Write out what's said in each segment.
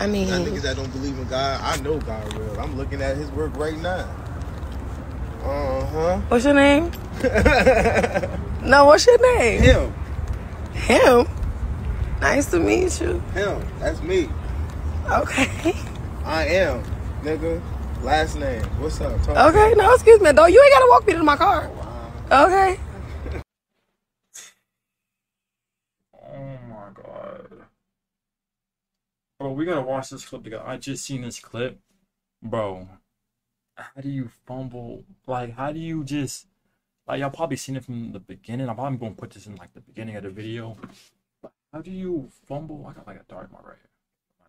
I mean, That niggas that don't believe in God, I know God real. I'm looking at his work right now. Uh huh. what's your name? no, what's your name? Him. Him. Nice to meet you. Him. That's me. Okay. I am, nigga. Last name. What's up? Talk Okay. No, excuse me, though. You ain't gotta walk me to my car. Okay. Oh my god. Bro, we gotta watch this clip together. I just seen this clip. Bro, how do you fumble? Like, how do you just. Like, y'all probably seen it from the beginning. I'm probably gonna put this in, like, the beginning of the video. But how do you fumble? I got, like, a dart mark right here.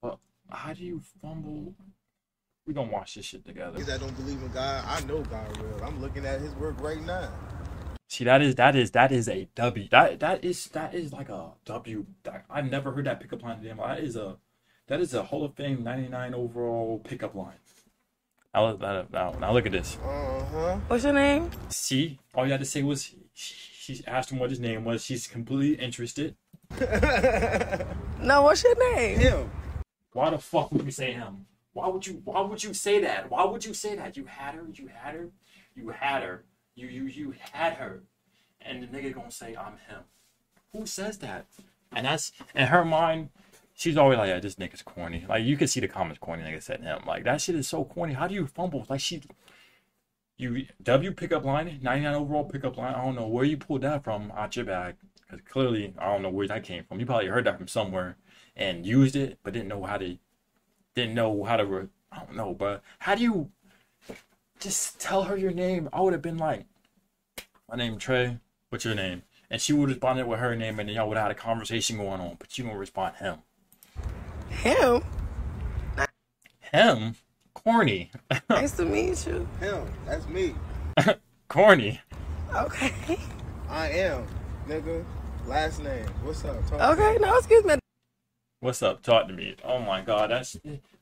But how do you fumble? We gonna watch this shit together. That don't believe in God, I know God real. I'm looking at his work right now. See, that is that is that is a W. That that is that is like a W. That, I've never heard that pickup line. Damn, that is a that is a Hall of Fame '99 overall pickup line. Now, now, now, now look at this. Uh huh. What's your name? See, all you had to say was she, she asked him what his name was. She's completely interested. No, what's your name? Him. Why the fuck would you say him? Why would you? Why would you say that? Why would you say that? You had her. You had her. You had her. You you you had her, and the nigga gonna say I'm him. Who says that? And that's in her mind. She's always like, yeah, this nigga's corny. Like you can see the comments corny. Nigga said him. Like that shit is so corny. How do you fumble? Like she, you W pickup line, 99 overall pickup line. I don't know where you pulled that from out your bag. Cause clearly I don't know where that came from. You probably heard that from somewhere and used it, but didn't know how to didn't know how to. Re- I don't know, but how do you just tell her your name? I would have been like, "My name Trey. What's your name?" And she would have responded with her name, and then y'all would have had a conversation going on. But you gonna respond him, Him. him, corny, Nice to meet you. Him. That's me. corny. Okay. I am, nigga. Last name. What's up? Talk Okay. No, excuse me. What's up? Talk to me. Oh my god, that's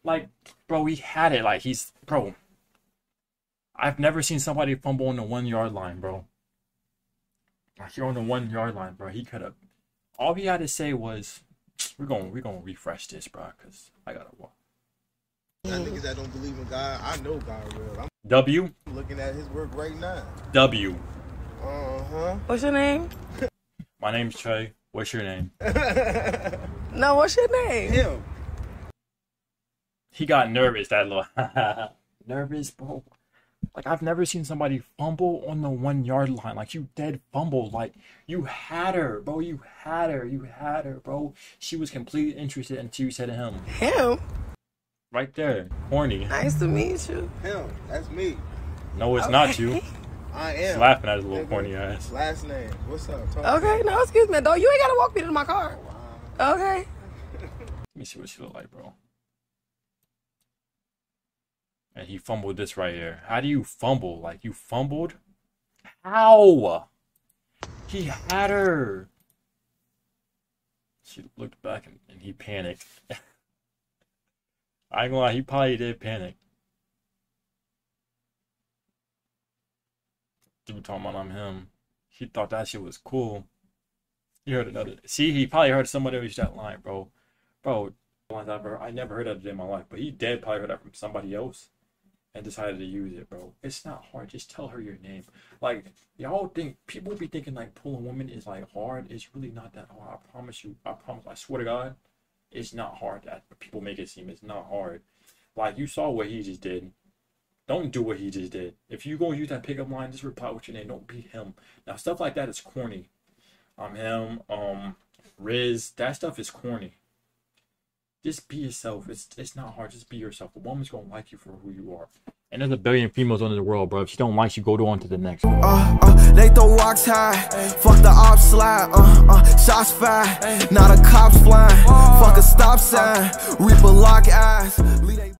like, bro. He had it. Like he's, bro. I've never seen somebody fumble on the one yard line, bro. Like you're on the one yard line, bro. He could have. All he had to say was, "We're going, we're going to refresh this, bro, because I gotta walk." That niggas that don't believe in God, I know God real. I'm W, looking at his work right now. W. Uh huh. What's your name? My name's Trey. What's your name? No, what's your name? Him. He got nervous. That little nervous, bro. Like I've never seen somebody fumble on the one yard line. Like you dead fumbled. Like you had her, bro. You had her. You had her, bro. She was completely interested until you said to him. Him. Right there. Corny. Nice to meet you. Him. That's me. No, it's not you. I He's am. laughing at his little nigga. corny ass. Last name. What's up? Talk Okay. No, excuse me, though. You ain't gotta walk me to my car. Oh, okay. Let me see what she look like, bro. And he fumbled this right here. How do you fumble? Like you fumbled? How? He had her. She looked back and, and he panicked. I ain't gonna lie, he probably did panic. Dude talking about I'm him. He thought that shit was cool. He heard another. See, he probably heard somebody use that line, bro. Bro, I never heard that in my life, but he dead probably heard that from somebody else and decided to use it, bro. It's not hard. Just tell her your name. Like y'all think people be thinking like pulling women is like hard. It's really not that hard. I promise you. I promise. I swear to God, it's not hard. That people make it seem it's not hard. Like you saw what he just did. Don't do what he just did. If you gonna use that pickup line, just reply with your name. Don't be him. Now stuff like that is corny. I'm him. Um, Rizz. That stuff is corny. Just be yourself. It's it's not hard. Just be yourself. A woman's gonna like you for who you are. And there's a billion females in the world, bro. If she don't like you, go on to the next. one. Uh, uh, they throw rocks high. Fuck the ops slide. Uh, uh, shots fired. Not a cop's flying. Fuck a stop sign. Reaper lock eyes.